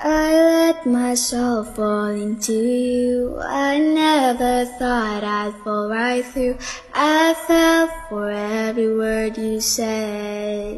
I let myself fall into you. I never thought I'd fall right through. I fell for every word you said.